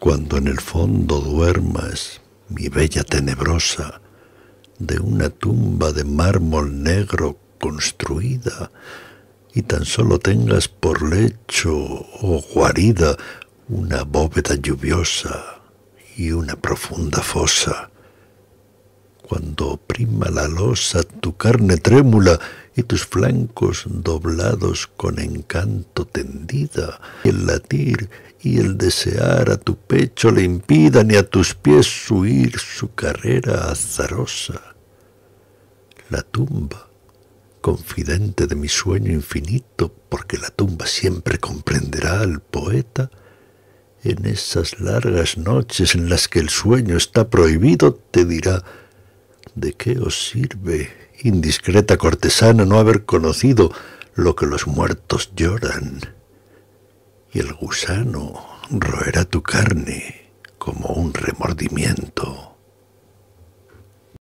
Cuando en el fondo duermas, mi bella tenebrosa, de una tumba de mármol negro construida, y tan solo tengas por lecho o guarida una bóveda lluviosa y una profunda fosa. Cuando oprima la losa tu carne trémula y tus flancos doblados con encanto tendida, y el latir y el desear a tu pecho le impida ni a tus pies huir su carrera azarosa. La tumba confidente de mi sueño infinito, porque la tumba siempre comprenderá al poeta, en esas largas noches en las que el sueño está prohibido, te dirá, ¿de qué os sirve, indiscreta cortesana, no haber conocido lo que los muertos lloran? Y el gusano roerá tu carne como un remordimiento.